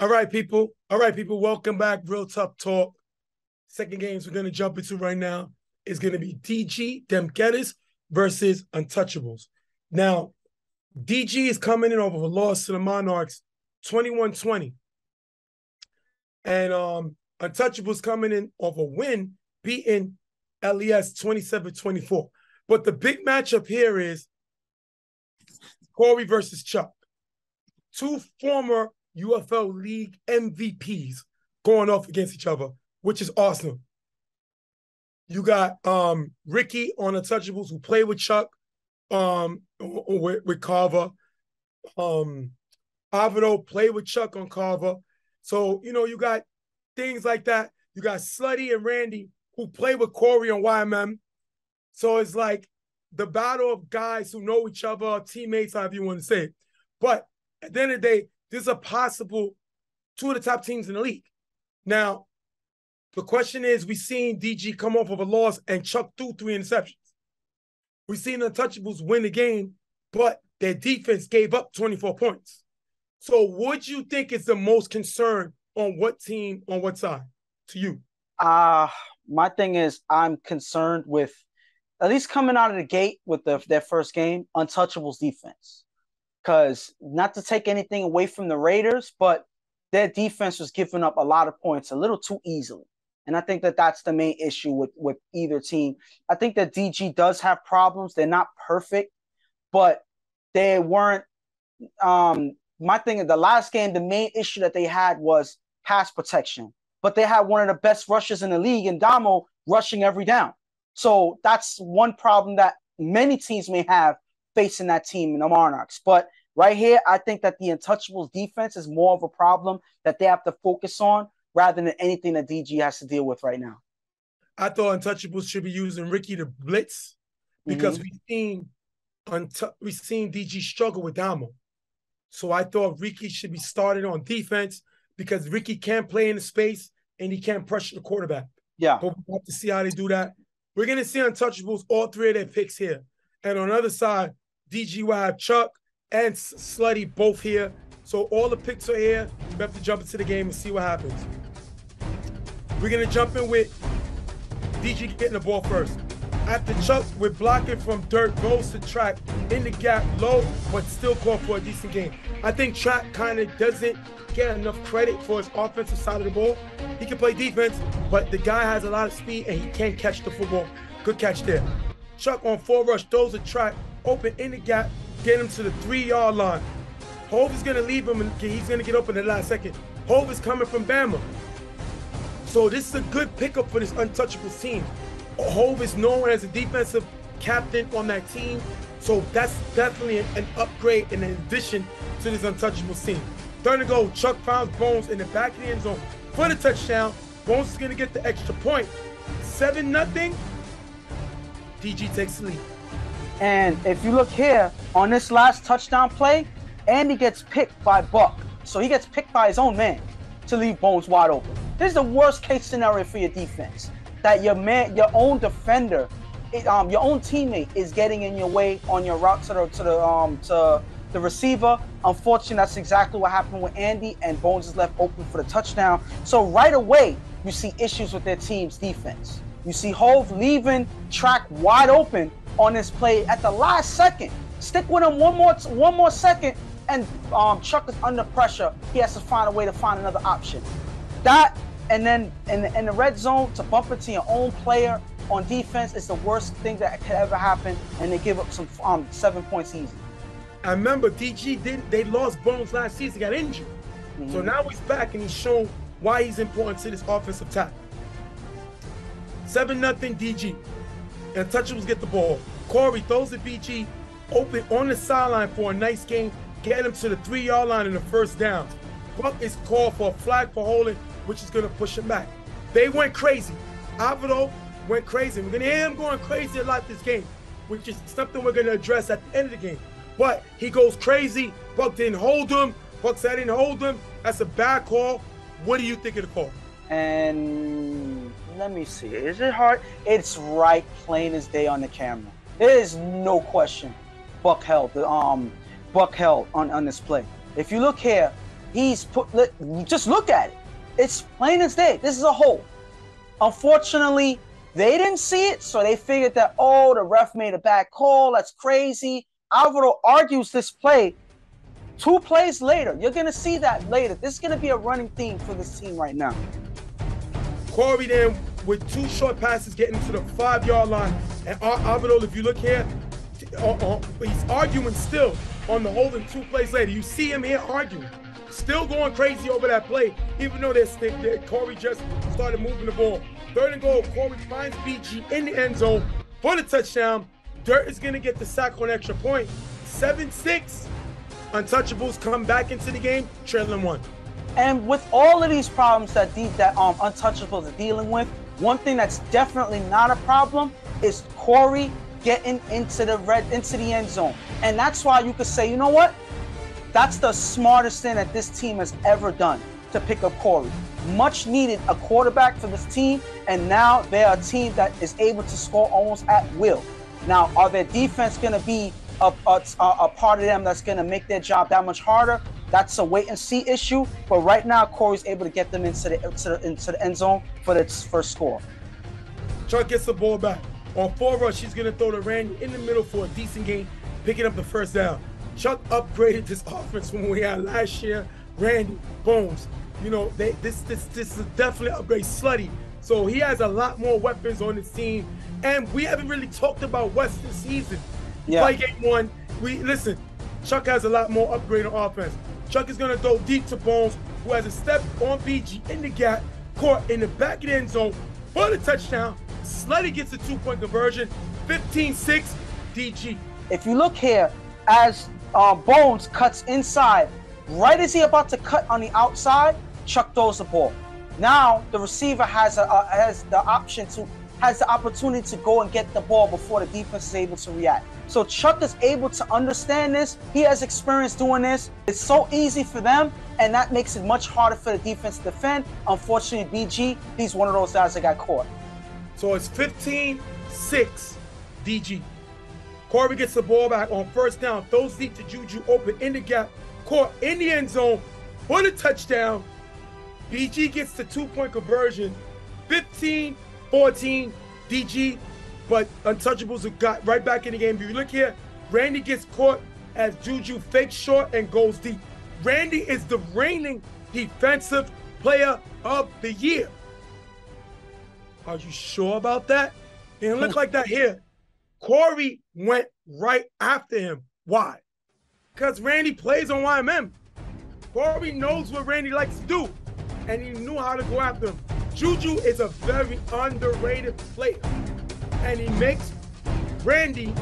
All right, people. All right, people. Welcome back. Real Tuff Talk. Second games we're gonna jump into right now is gonna be DG Dem Gettas versus Untouchables. Now, DG is coming in over a loss to the Monarchs, 21-20. And um Untouchables coming in off a win, beating LES 27-24. But the big matchup here is Corey versus Chuck. Two former UFL League MVPs going off against each other, which is awesome. You got um, Ricky on Untouchables who played with Chuck, um, with, with Carver. Um, Avido played with Chuck on Carver. So, you know, you got things like that. You got Slutty and Randy who play with Corey on YMM. So it's like the battle of guys who know each other, teammates, however you want to say. It. But at the end of the day, this is a possible two of the top teams in the league. Now, the question is, we've seen DG come off of a loss and Chuck threw three interceptions. We've seen the Untouchables win the game, but their defense gave up 24 points. So, what you think is the most concern on what team, on what side to you? Uh, my thing is, I'm concerned with at least coming out of the gate with the, their first game, Untouchables defense because not to take anything away from the Raiders, but their defense was giving up a lot of points a little too easily. And I think that that's the main issue with, with either team. I think that DG does have problems. They're not perfect, but they weren't. Um, my thing in the last game, the main issue that they had was pass protection, but they had one of the best rushers in the league, and Damo rushing every down. So that's one problem that many teams may have facing that team in the Monarchs. But Right here, I think that the Untouchables defense is more of a problem that they have to focus on rather than anything that DG has to deal with right now. I thought Untouchables should be using Ricky to blitz because mm-hmm. we've seen untu- we've seen DG struggle with Damo. So I thought Ricky should be started on defense because Ricky can't play in the space and he can't pressure the quarterback. Yeah. But we have to see how they do that. We're gonna see Untouchables, all three of their picks here. And on the other side, DG will have Chuck, and Slutty both here. So all the picks are here. We have to jump into the game and see what happens. We're gonna jump in with DG getting the ball first. After Chuck with blocking from dirt goes to track in the gap low, but still call for a decent game. I think track kind of doesn't get enough credit for his offensive side of the ball. He can play defense, but the guy has a lot of speed and he can't catch the football. Good catch there. Chuck on four rush throws a track open in the gap get him to the three yard line. Hove is going to leave him and he's going to get open in the last second. Hove is coming from Bama. So this is a good pickup for this untouchable team. Hove is known as a defensive captain on that team. So that's definitely an, upgrade and an addition to this untouchable team. Third and goal, Chuck found Bones in the back of the end zone for the touchdown. Bones is going to get the extra point. 7 nothing. DG takes the lead. And if you look here on this last touchdown play, Andy gets picked by Buck. So he gets picked by his own man to leave Bones wide open. This is the worst case scenario for your defense. That your man, your own defender, it, um, your own teammate is getting in your way on your route to the to the um to the receiver. Unfortunately, that's exactly what happened with Andy, and Bones is left open for the touchdown. So right away, you see issues with their team's defense. You see Hove leaving track wide open on this play at the last second. Stick with him one more one more second, and um, Chuck is under pressure. He has to find a way to find another option. That and then in the, in the red zone to bump into your own player on defense is the worst thing that could ever happen, and they give up some um, seven points easy. I remember DG didn't. They lost Bones last season, got injured. Mm-hmm. So now he's back and he's shown why he's important to this offensive tackle. Seven nothing DG Untouchables get the ball. Corey throws the BG open on the sideline for a nice game, get him to the three yard line in the first down. Buck is called for a flag for holding, which is going to push him back. They went crazy. Avido went crazy. We're going to hear him going crazy a lot this game, which is something we're going to address at the end of the game. But he goes crazy. Buck didn't hold him. Buck said I didn't hold him. That's a bad call. What do you think of the call? And let me see. Is it hard? It's right, plain as day on the camera. There is no question. Buck held the um, Buck held on on this play. If you look here, He's put. Just look at it. It's plain as day. This is a hole. Unfortunately, they didn't see it, so they figured that oh, the ref made a bad call. That's crazy. Alvaro argues this play. Two plays later, you're gonna see that later. This is gonna be a running theme for this team right now. Corey then with two short passes getting to the five yard line, and Alvaro, if you look here, uh, uh, he's arguing still on the holding two plays later. You see him here arguing, still going crazy over that play, even though they're, sticked there. Corey just started moving the ball. Third and goal, Corey finds BG in the end zone for the touchdown. Dirt is going to get the sack on extra point. 7 6. Untouchables come back into the game, trailing one. And with all of these problems that the, that um Untouchables are dealing with, one thing that's definitely not a problem is Corey getting into the red into the end zone. And that's why you could say, you know what? That's the smartest thing that this team has ever done to pick up Corey. Much needed a quarterback for this team, and now they're a team that is able to score almost at will. Now, are their defense going to be a, a, a, part of them that's going to make their job that much harder? That's a wait and see issue. But right now, Corey's able to get them into the, into the, into the end zone for the first score. Chuck gets the ball back. On four rush, he's going to throw to Randy in the middle for a decent game, picking up the first down. Chuck upgraded this offense from we had last year. Randy, Bones, you know, they, this this this is definitely upgrade Slutty. So he has a lot more weapons on his team, and we haven't really talked about West this season. Yeah. Play game one, we listen. Chuck has a lot more upgrade on offense. Chuck is gonna throw deep to Bones, who has a step on BG in the gap, caught in the back of the end zone for the touchdown. Slutty gets a two-point conversion, 15-6 DG. If you look here, as uh, Bones cuts inside, right as he about to cut on the outside, Chuck throws the ball. Now the receiver has a, uh, has the option to has the opportunity to go and get the ball before the defense is able to react. So Chuck is able to understand this. He has experience doing this. It's so easy for them, and that makes it much harder for the defense to defend. Unfortunately, BG, he's one of those guys that got caught. So it's 15 6 DG. Corey gets the ball back on first down, throws deep to Juju, open in the gap, caught in the end zone for the touchdown. BG gets the two point conversion, 15 14 DG, but Untouchables have got right back in the game. If you look here, Randy gets caught as Juju fakes short and goes deep. Randy is the reigning defensive player of the year. Are you sure about that? It didn't look like that here. Corey went right after him. Why? Because Randy plays on YMM. Corey knows what Randy likes to do, and he knew how to go after him. Juju is a very underrated player, and he makes Randy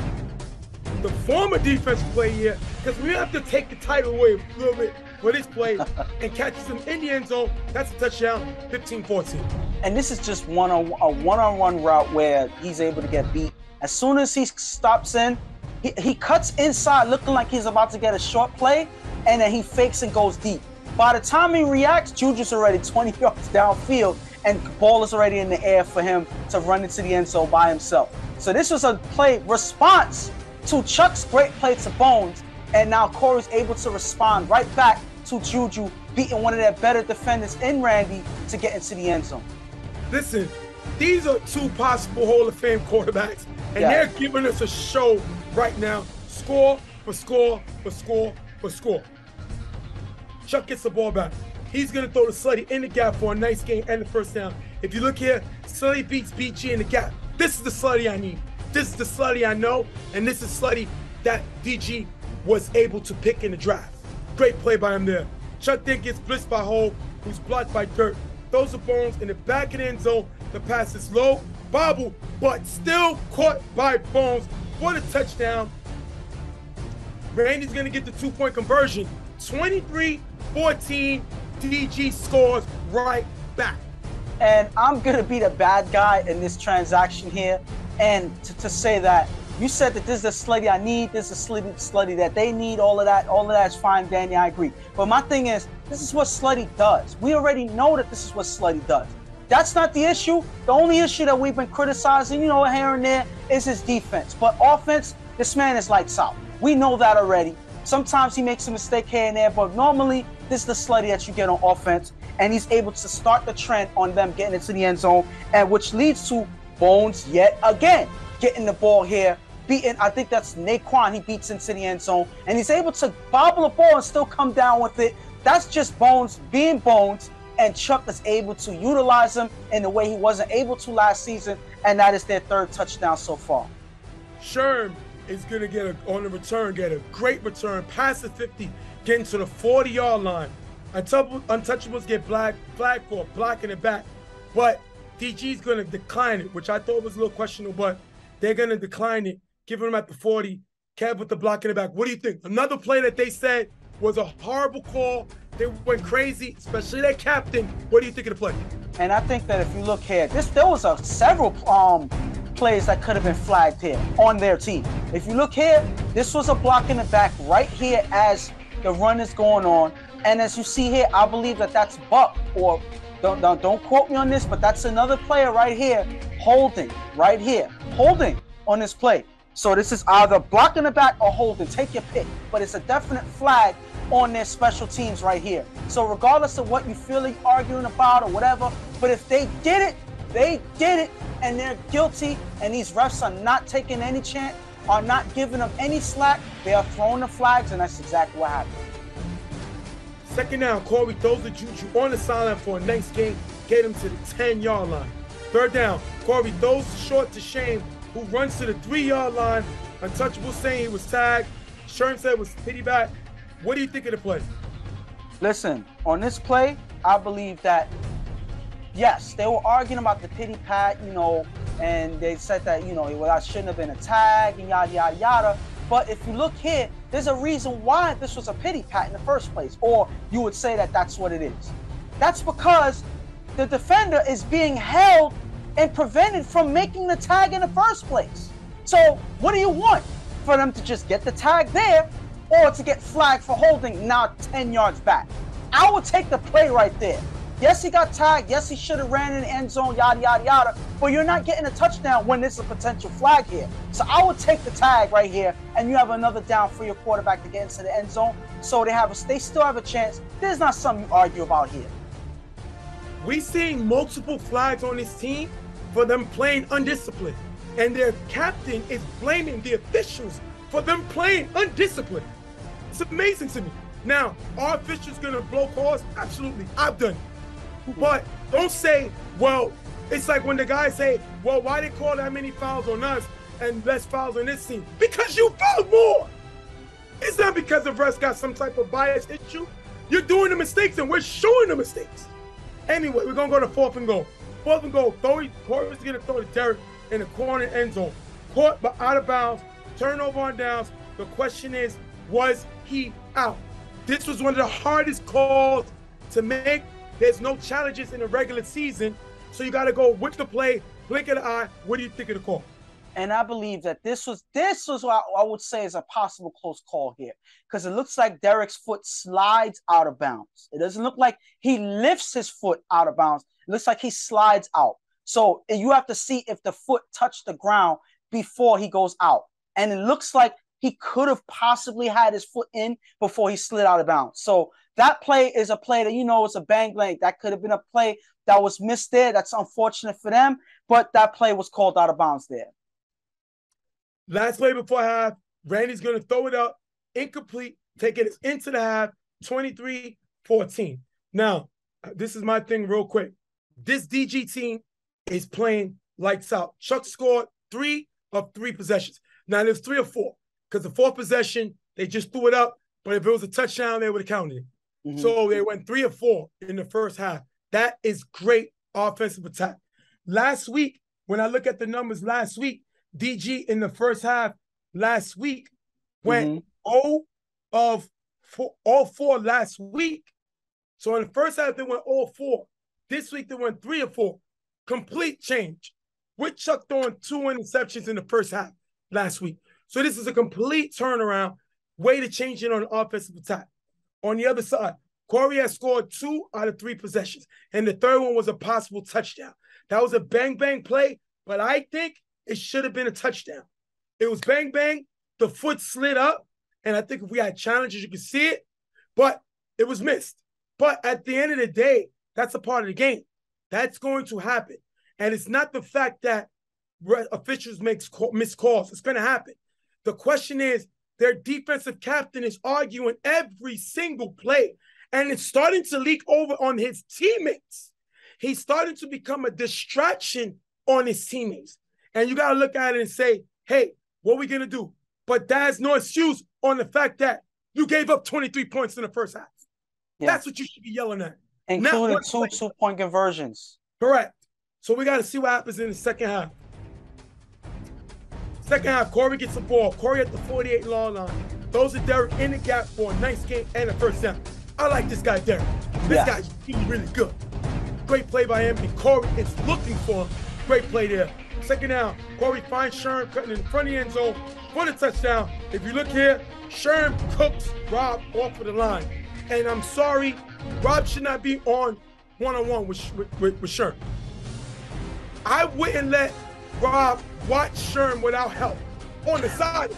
the former defensive player because we have to take the title away a little bit for this play and catches him in the end zone. That's a touchdown, 15-14. And this is just one on a one-on-one route where he's able to get beat. As soon as he stops in, he, he cuts inside looking like he's about to get a short play, and then he fakes and goes deep. By the time he reacts, Juju's already 20 yards downfield, and the ball is already in the air for him to run into the end zone by himself. So this was a play response to Chuck's great play to Bones, and now Corey's able to respond right back to Juju, beating one of their better defenders in Randy to get into the end zone. Listen, these are two possible Hall of Fame quarterbacks, and yeah. they're giving us a show right now. Score for score for score for score. Chuck gets the ball back. He's going to throw the Slutty in the gap for a nice game and the first down. If you look here, Slutty beats BG in the gap. This is the Slutty I need. This is the Slutty I know, and this is Slutty that DG was able to pick in the draft. Great play by him there. Chuck then gets blitzed by Hove, who's blocked by Dirt. Throws the bones in the back of the end zone. The pass is low, bobble, but still caught by Bones for the touchdown. Randy's going to get the two point conversion. 23 14. DG scores right back. And I'm going to be the bad guy in this transaction here. And to, to say that you said that this is the slutty I need, this is a slutty, slutty that they need, all of that, all of that's fine, Danny, I agree. But my thing is, this is what slutty does. We already know that this is what slutty does. That's not the issue. The only issue that we've been criticizing, you know, here and there, is his defense. But offense, this man is lights out. We know that already. Sometimes he makes a mistake here and there, but normally this is the slutty that you get on offense, and he's able to start the trend on them getting into the end zone, and which leads to Bones yet again getting the ball here, beating. I think that's Naquan. He beats into the end zone, and he's able to bobble the ball and still come down with it. That's just Bones being Bones, and Chuck is able to utilize him in the way he wasn't able to last season, and that is their third touchdown so far. Sherm is going to get a, on the return, get a great return, past the 50, getting to the 40 yard line. Untouchables get black, flag for blocking it back. But DG's going to decline it, which I thought was a little questionable, but they're going to decline it, giving them at the 40. Kev with the block in the back. What do you think? Another play that they said was a horrible call. They went crazy, especially their captain. What do you think of the play? And I think that if you look here, this there was a several um plays that could have been flagged here on their team. If you look here, this was a block in the back right here as the run is going on. And as you see here, I believe that that's Buck or don't, don't, don't quote me on this, but that's another player right here holding right here, holding on this play. So this is either blocking the back or holding. Take your pick. But it's a definite flag on their special teams right here. So regardless of what you feel like arguing about or whatever, but if they did it, they did it and they're guilty, and these refs are not taking any chance, are not giving them any slack. They are throwing the flags, and that's exactly what happened. Second down, Corey throws the juju on the sideline for a nice game, get him to the 10 yard line. Third down, Corey throws short to Shane, who runs to the three yard line. Untouchable saying he was tagged. Sherm said was pity back. What do you think of the play? Listen, on this play, I believe that yes, they were arguing about the pity pat, you know, and they said that, you know, well, that shouldn't have been a tag and yada, yada, yada. But if you look here, there's a reason why this was a pity pat in the first place, or you would say that that's what it is. That's because the defender is being held and prevented from making the tag in the first place. So, what do you want? For them to just get the tag there or to get flagged for holding now 10 yards back? I would take the play right there. Yes, he got tagged. Yes, he should have ran in the end zone, yada, yada, yada. But you're not getting a touchdown when there's a potential flag here. So I would take the tag right here, and you have another down for your quarterback to get into the end zone. So they have a, they still have a chance. There's not something you argue about here. We seeing multiple flags on this team for them playing undisciplined, and their captain is blaming the officials for them playing undisciplined. It's amazing to me. Now, are officials gonna blow calls? Absolutely. I've done it. But don't say, well, it's like when the guys say, well, why they call that many fouls on us and less fouls on this team? Because you fouled more. It's not because the refs got some type of bias issue. You're doing the mistakes and we're showing the mistakes. Anyway, we're gonna go to fourth and goal. Fourth and goal. Corey, Corey's gonna throw to Derek in the corner end zone. Caught but out of bounds. Turnover on downs. The question is, was he out? This was one of the hardest calls to make there's no challenges in the regular season. So you got to go with the play, blink of the eye. What do you think of the call? And I believe that this was this was what I would say is a possible close call here because it looks like Derek's foot slides out of bounds. It doesn't look like he lifts his foot out of bounds. It looks like he slides out. So you have to see if the foot touched the ground before he goes out. And it looks like he could have possibly had his foot in before he slid out of bounds. So that play is a play that you know it's a bang blank. That could have been a play that was missed there. That's unfortunate for them, but that play was called out of bounds there. Last play before half, Randy's going to throw it up, incomplete, take it into the half, 23 14. Now, this is my thing, real quick. This DG team is playing lights out. Chuck scored three of three possessions. Now, there's three or four because the fourth possession, they just threw it up. But if it was a touchdown, they would have counted it. Mm-hmm. So they went three or four in the first half. That is great offensive attack. Last week, when I look at the numbers last week, DG in the first half last week went mm-hmm. all of four, all four last week. So in the first half, they went all four. This week, they went three or four. Complete change. With Chuck throwing two interceptions in the first half last week. So this is a complete turnaround, way to change it on offensive attack. On the other side, Corey has scored two out of three possessions, and the third one was a possible touchdown. That was a bang bang play, but I think it should have been a touchdown. It was bang bang, the foot slid up, And I think if we had challenges, you could see it, but it was missed. But at the end of the day, that's a part of the game. That's going to happen. And it's not the fact that officials make missed calls. It's going to happen. The question is, their defensive captain is arguing every single play, and it's starting to leak over on his teammates. He's starting to become a distraction on his teammates. And you got to look at it and say, hey, what are we going to do? But that's no excuse on the fact that you gave up 23 points in the first half. Yeah. That's what you should be yelling at. Including two two point conversions. Correct. So we got to see what happens in the second half. Second half, Corey gets the ball. Corey at the 48 long line. Throws are Derek in the gap for a nice game and a first down. I like this guy, Derek. This yeah. guy's really, good. Great play by him, and Corey is looking for him. Great play there. Second down, Corey finds Sherm cutting in front of the end zone for the touchdown. If you look here, Sherm cooks Rob off of the line. And I'm sorry, Rob should not be on one-on-one with, with, with Sherm. I wouldn't let Rob watch Sherm without help on the side.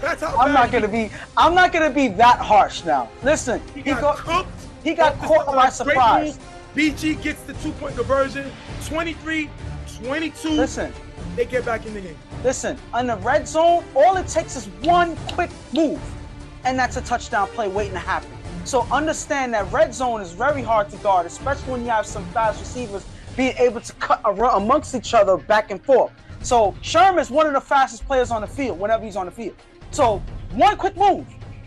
That's how I'm not gonna be. I'm not gonna be that harsh now. Listen, he, he got, got cooked. He got caught by surprise. BG gets the two-point conversion. 23, 22. Listen, they get back in the game. Listen, on the red zone, all it takes is one quick move, and that's a touchdown play waiting to happen. So understand that red zone is very hard to guard, especially when you have some fast receivers being able to cut amongst each other back and forth. So Sherm is one of the fastest players on the field whenever he's on the field. So one quick move,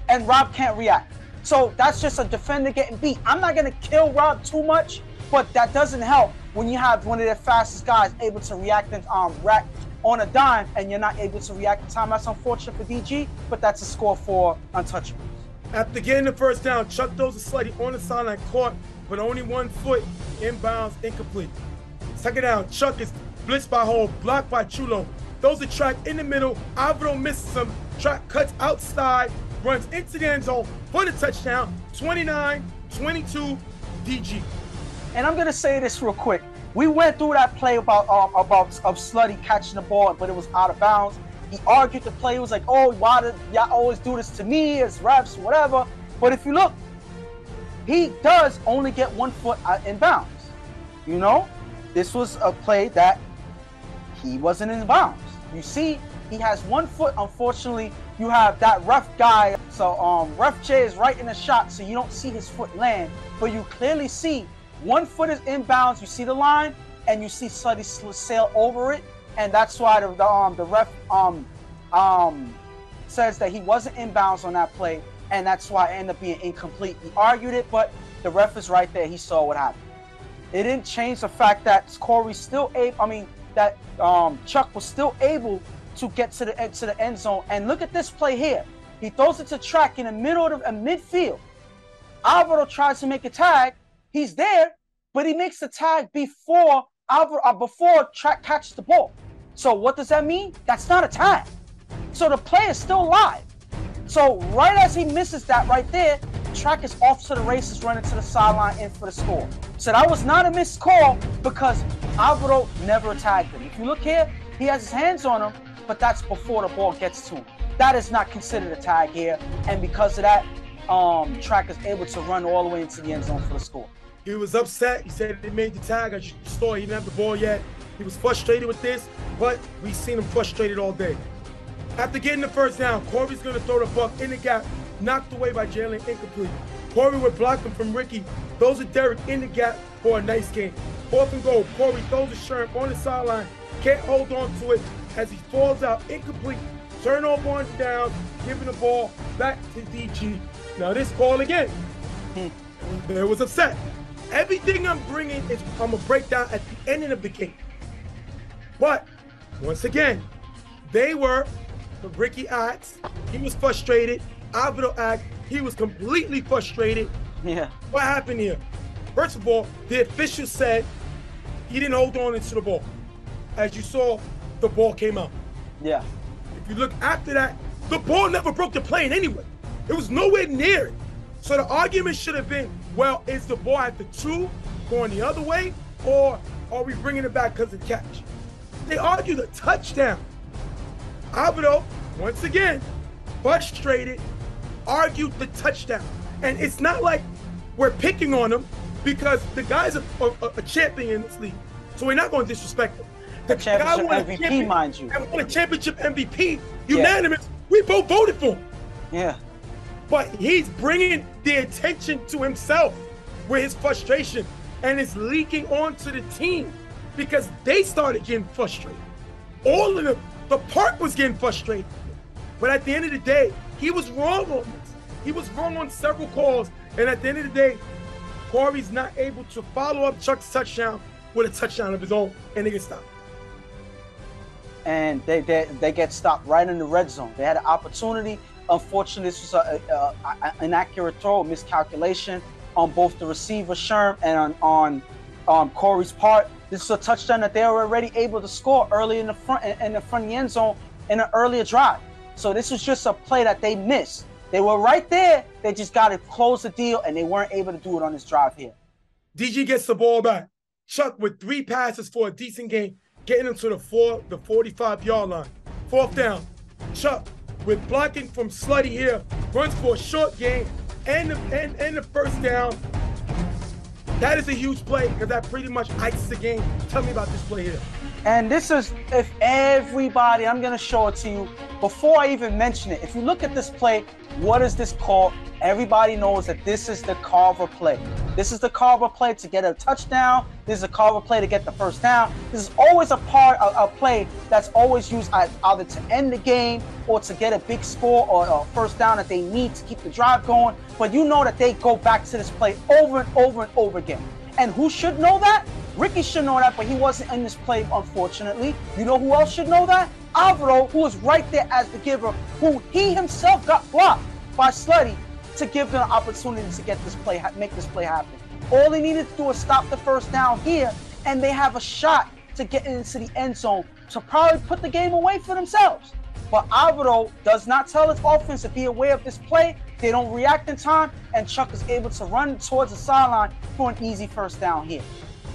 and Rob can't react. So that's just a defender getting beat. I'm not gonna kill Rob too much, but that doesn't help when you have one of their fastest guys able to react and um react on a dime, and you're not able to react in time. That's unfortunate for DG, but that's a score for untouchable. After getting the first down, Chuck throws a slutty on the sideline, caught but only one foot inbounds, incomplete. Second down, Chuck is blitzed by Hove, blocked by Chulo. Throws a track in the middle. Alvaro misses him. Track cuts outside, runs into the end zone for the touchdown. 29 22 DG. And I'm gonna say this real quick. We went through that play about um, about of Slutty catching the ball, but it was out of bounds. He argued the play. He was like, "Oh, why did y'all always do this to me as refs, whatever?" But if you look, he does only get one foot in bounds. You know, this was a play that he wasn't in bounds. You see, he has one foot. Unfortunately, you have that rough guy. So um, Ref J is right in the shot, so you don't see his foot land, but you clearly see one foot is inbounds. You see the line, and you see Slutty sail over it, and that's why the, the um the ref um um says that he wasn't inbounds on that play, and that's why it ended up being incomplete. He argued it, but the ref is right there. He saw what happened. It didn't change the fact that Corey still able. I mean, that um, Chuck was still able to get to the to the end zone. And look at this play here. He throws it to track in the middle of a midfield. Alvaro tries to make a tag. He's there, but he makes the tag before Alvaro uh, before track catches the ball. So what does that mean? That's not a tag. So the play is still live. So right as he misses that right there, track is off to the races, running to the sideline in for the score. So that was not a missed call because Alvaro never tagged him. If you look here, he has his hands on him, but that's before the ball gets to him. That is not considered a tag here, and because of that, um, track is able to run all the way into the end zone for the score. He was upset. He said he made the tag. I saw he didn't have the ball yet. He was frustrated with this, but we've seen him frustrated all day. After getting the first down, Corey's going to throw the buck in the gap knocked away by Jalen incomplete. Corey would block him from Ricky. Those are Derek in the gap for a nice game. Fourth and goal. Corey throws a Sherm on the sideline. Can't hold on to it as he falls out incomplete. Turnover on down, giving the ball back to DG. Now this call again. Hmm. There was upset. Everything I'm bringing is I'm gonna break down at the end of the game. But once again, they were Ricky acts. He was frustrated. Alvaro act. He was completely frustrated. Yeah. What happened here? First of all, the official said he didn't hold on into the ball. As you saw, the ball came out. Yeah. If you look after that, the ball never broke the plane anyway. It was nowhere near it. So the argument should have been, well, is the ball at the two going the other way, or are we bringing it back because of the catch? They argued a touchdown. Alvaro, once again, frustrated, argued the touchdown. And it's not like we're picking on him because the guy's a, a, a champion in this league. So we're not going to disrespect him. The championship MVP, mind you. And won a championship MVP, unanimous. Yeah. We both voted for him. Yeah. But he's bringing the attention to himself with his frustration and it's leaking onto the team because they started getting frustrated. All of them, the park was getting frustrated. But at the end of the day, he was wrong on this. He was wrong on several calls. And at the end of the day, Corey's not able to follow up Chuck's touchdown with a touchdown of his own, and they get stopped. And they, they, they get stopped right in the red zone. They had an opportunity. Unfortunately, this was an inaccurate throw, a miscalculation on both the receiver Sherm and on, on um, Corey's part. This is a touchdown that they were already able to score early in the front in the front end zone in an earlier drive. So this was just a play that they missed. They were right there. They just got to close the deal, and they weren't able to do it on this drive here. DG gets the ball back. Chuck with three passes for a decent game, getting him to the four, the 45 yard line. Fourth down. Chuck with blocking from Slutty here runs for a short game and the, and, and the first down. That is a huge play because that pretty much ices the game. Tell me about this play here. And this is if everybody, I'm going to show it to you before I even mention it. If you look at this play, what is this called? Everybody knows that this is the Carver play. This is the Carver play to get a touchdown. This is a Carver play to get the first down. This is always a part of a play that's always used either to end the game or to get a big score or a first down that they need to keep the drive going. But you know that they go back to this play over and over and over again. And who should know that? Ricky should know that, but he wasn't in this play, unfortunately. You know who else should know that? Alvaro, who was right there as the giver, who he himself got blocked by Slutty to give them an opportunity to get this play, make this play happen. All they needed to do was stop the first down here, and they have a shot to get into the end zone to probably put the game away for themselves. But Alvaro does not tell his offense to be aware of this play. They don't react in time, and Chuck is able to run towards the sideline for an easy first down here.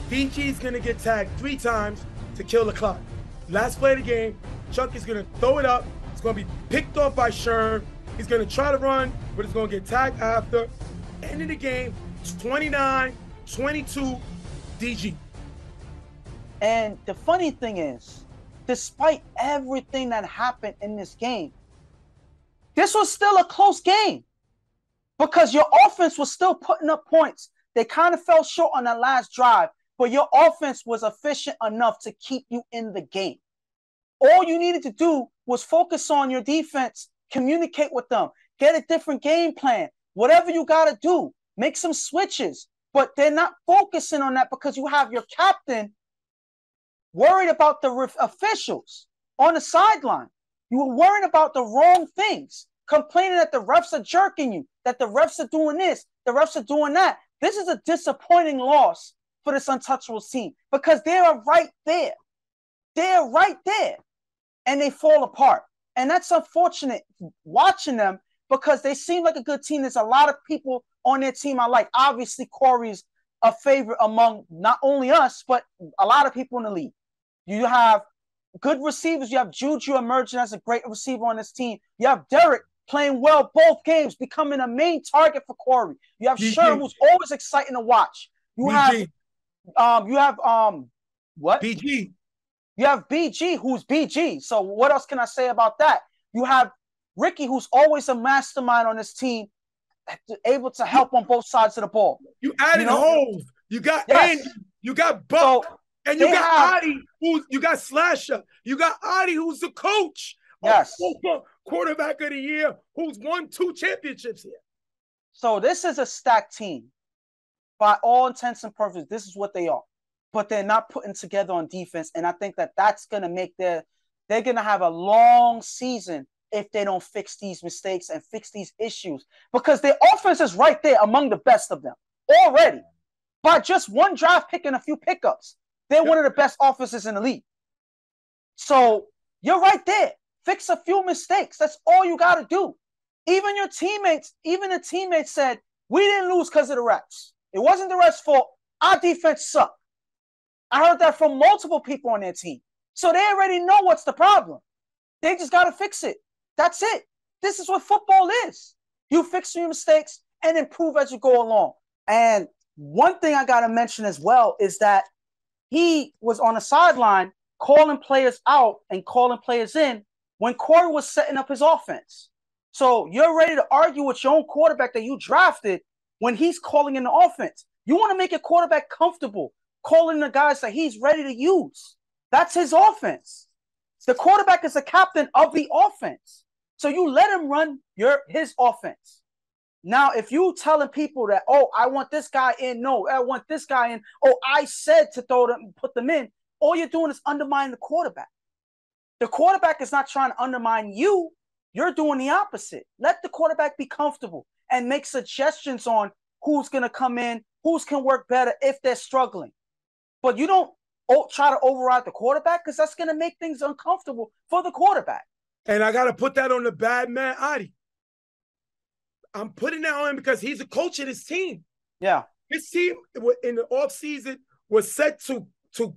DG is going to get tagged three times to kill the clock. Last play of the game, Chuck is going to throw it up. It's going to be picked off by Sherm. He's going to try to run, but it's going to get tagged after. End of the game, 29 22 DG. And the funny thing is, despite everything that happened in this game, this was still a close game because your offense was still putting up points. They kind of fell short on that last drive, but your offense was efficient enough to keep you in the game. All you needed to do was focus on your defense, communicate with them, get a different game plan, whatever you got to do, make some switches. But they're not focusing on that because you have your captain worried about the officials on the sideline. You were worrying about the wrong things, complaining that the refs are jerking you, that the refs are doing this, the refs are doing that. This is a disappointing loss for this untouchable team because they are right there. They're right there. And they fall apart. And that's unfortunate watching them because they seem like a good team. There's a lot of people on their team I like. Obviously, Corey's a favorite among not only us, but a lot of people in the league. You have good receivers. You have Juju emerging as a great receiver on this team. You have Derek playing well both games, becoming a main target for Corey. You have Sherm, who's always exciting to watch. You have um, you have um, what? BG. You have BG, who's BG. So what else can I say about that? You have Ricky, who's always a mastermind on this team, able to help on both sides of the ball. You added you know? Hove. You got yes. Andy. You got Buck. So and you got have, Adi, who you got Slasher. You got Adi, who's the coach. Yes. Quarterback of the year, who's won two championships here. So this is a stacked team by all intents and purposes, this is what they are. But they're not putting together on defense, and I think that that's going to make their they're going to have a long season if they don't fix these mistakes and fix these issues because their offense is right there among the best of them already by just one draft pick and a few pickups. They're yep. one of the best offenses in the league. So you're right there. Fix a few mistakes. That's all you got to do. Even your teammates, even the teammates said, we didn't lose because of the refs. It wasn't the refs' fault. Our defense sucked. I heard that from multiple people on their team. So they already know what's the problem. They just got to fix it. That's it. This is what football is. You fix your mistakes and improve as you go along. And one thing I got to mention as well is that he was on the sideline calling players out and calling players in when Corey was setting up his offense. So you're ready to argue with your own quarterback that you drafted when he's calling in the offense. You want to make your quarterback comfortable, calling the guys that he's ready to use. That's his offense. The quarterback is the captain of the offense. So you let him run your his offense. Now, if you telling people that, oh, I want this guy in, no, I want this guy in, oh, I said to throw them, put them in, all you're doing is undermining the quarterback. The quarterback is not trying to undermine you. You're doing the opposite. Let the quarterback be comfortable and make suggestions on who's going to come in, who's can work better if they're struggling. But you don't try to override the quarterback because that's going to make things uncomfortable for the quarterback. And I got to put that on the bad man, Adi. I'm putting that on him because he's a coach of this team. Yeah. His team in the offseason was set to to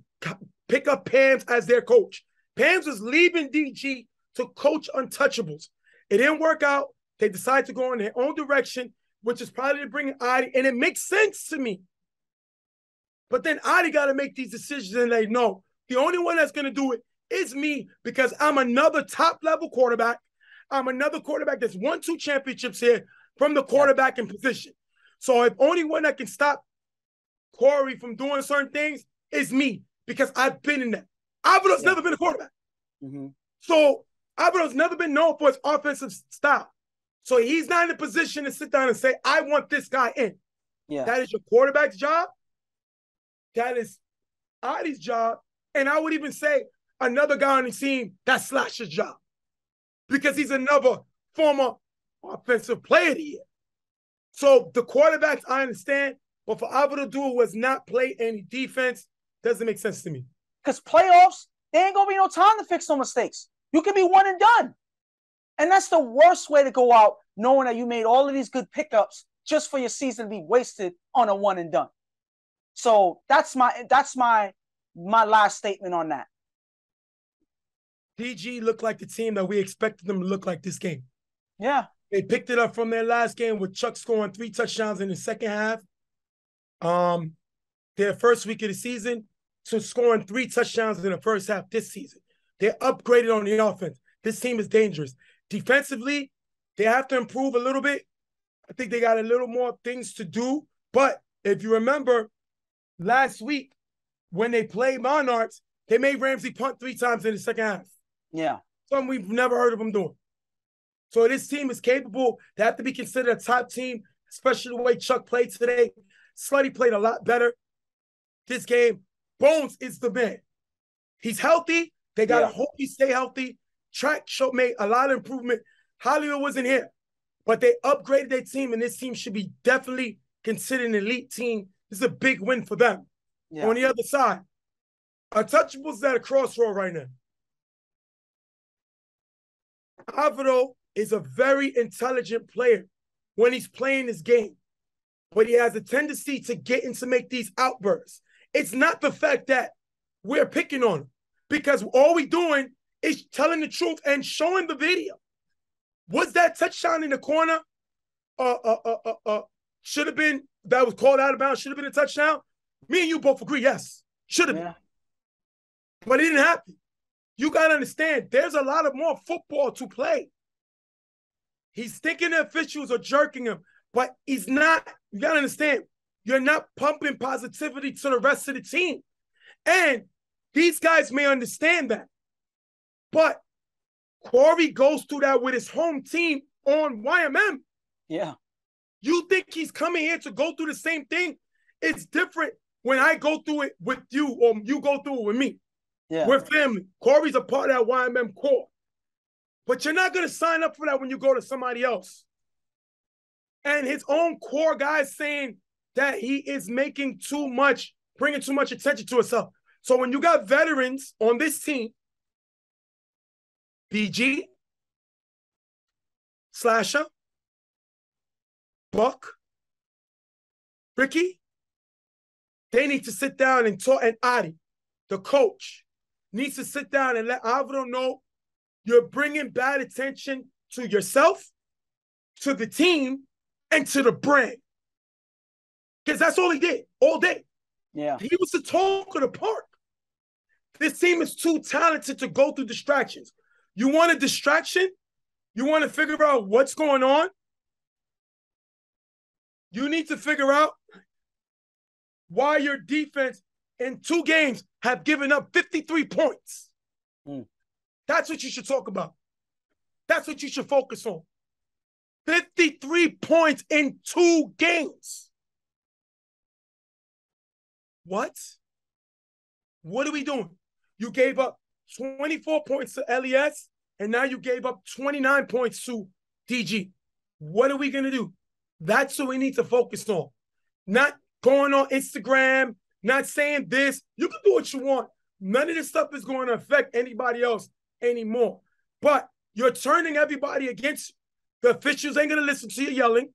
pick up Pams as their coach. Pams was leaving DG to coach Untouchables. It didn't work out. They decided to go in their own direction, which is probably to bring Adi, and it makes sense to me. But then Adi got to make these decisions, and they know the only one that's going to do it is me because I'm another top level quarterback. I'm another quarterback that's won two championships here from the quarterback in position. So if only one that can stop Corey from doing certain things is me because I've been in that. Alvaro's yeah. never been a quarterback. Mm-hmm. So Alvaro's never been known for his offensive style. So he's not in a position to sit down and say, I want this guy in. Yeah. That is your quarterback's job. That is Adi's job. And I would even say another guy on the team, that's Slash's job. Because he's another former offensive player of the year. So the quarterbacks, I understand, but for do was not play any defense doesn't make sense to me. Because playoffs, there ain't gonna be no time to fix no mistakes. You can be one and done. And that's the worst way to go out, knowing that you made all of these good pickups just for your season to be wasted on a one and done. So that's my that's my my last statement on that. DG looked like the team that we expected them to look like this game. Yeah. They picked it up from their last game with Chuck scoring three touchdowns in the second half. Um, their first week of the season to scoring three touchdowns in the first half this season. They're upgraded on the offense. This team is dangerous. Defensively, they have to improve a little bit. I think they got a little more things to do. But if you remember last week when they played Monarchs, they made Ramsey punt three times in the second half. Yeah. Something we've never heard of them doing. So this team is capable. They have to be considered a top team, especially the way Chuck played today. Slutty played a lot better this game. Bones is the man. He's healthy. They got to yeah. hope he stay healthy. Track show made a lot of improvement. Hollywood wasn't here, but they upgraded their team, and this team should be definitely considered an elite team. This is a big win for them. Yeah. On the other side, Untouchables at a crossroad right now. Alvaro is a very intelligent player when he's playing his game, but he has a tendency to get and to make these outbursts. It's not the fact that we're picking on him because all we're doing is telling the truth and showing the video. Was that touchdown in the corner? Uh, uh, uh, uh, uh should have been that was called out of bounds. Should have been a touchdown. Me and you both agree. Yes, should have yeah. been, but it didn't happen. You got to understand. There's a lot of more football to play. He's thinking the officials are jerking him, but he's not. You got to understand. You're not pumping positivity to the rest of the team. And these guys may understand that. But Corey goes through that with his home team on YMM. Yeah. You think he's coming here to go through the same thing? It's different when I go through it with you or you go through it with me. Yeah. We're family. Corey's a part of that YMM core. But you're not going to sign up for that when you go to somebody else. And his own core guys saying, that he is making too much, bringing too much attention to himself. So when you got veterans on this team, BG, Slasher, Buck, Ricky, they need to sit down and talk. And Adi, the coach, needs to sit down and let Alvaro know you're bringing bad attention to yourself, to the team and to the brand. Because that's all he did all day. Yeah. He was the talk of the park. This team is too talented to go through distractions. You want a distraction? You want to figure out what's going on? You need to figure out why your defense in two games have given up 53 points. Mm. That's what you should talk about. That's what you should focus on. 53 points in two games. What? What are we doing? You gave up 24 points to LES, and now you gave up 29 points to DG. What are we going to do? That's what we need to focus on. Not going on Instagram, not saying this. You can do what you want. None of this stuff is going to affect anybody else anymore. But you're turning everybody against you. The officials ain't going to listen to you yelling.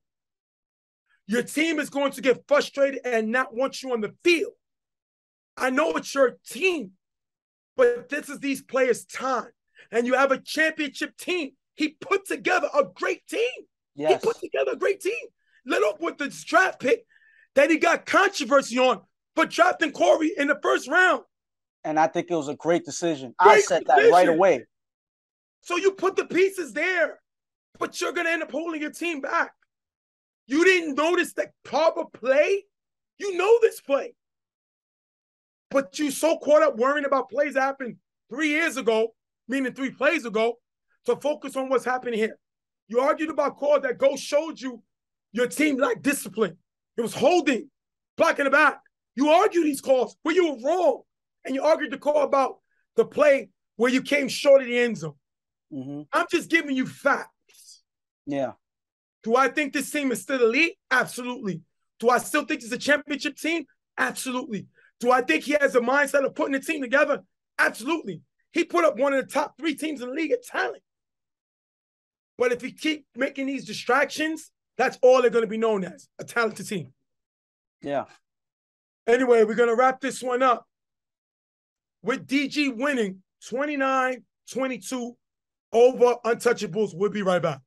Your team is going to get frustrated and not want you on the field. I know it's your team, but this is these players' time. And you have a championship team. He put together a great team. Yes. He put together a great team. Let up with the draft pick that he got controversy on for drafting Corey in the first round. And I think it was a great decision. I Great said that right away. So you put the pieces there, but you're gonna end up holding your team back. You didn't notice that Carver play. You know this play, but you so caught up worrying about plays that happened three years ago, meaning three plays ago, to focus on what's happening here. You argued about call that Go showed you your team lacked discipline. It was holding, blocking the back. You argue these calls where you were wrong, and you argued the call about the play where you came short of the end zone. hmm I'm just giving you facts. Yeah. Do I think this team is still elite? Absolutely. Do I still think it's a championship team? Absolutely. Do I think he has a mindset of putting the team together? Absolutely. He put up one of the top three teams in the league at talent. But if he keep making these distractions, that's all they're going to be known as a talented team. Yeah. Anyway, we're going to wrap this one up with DG winning 29 22 over Untouchables. We'll be right back.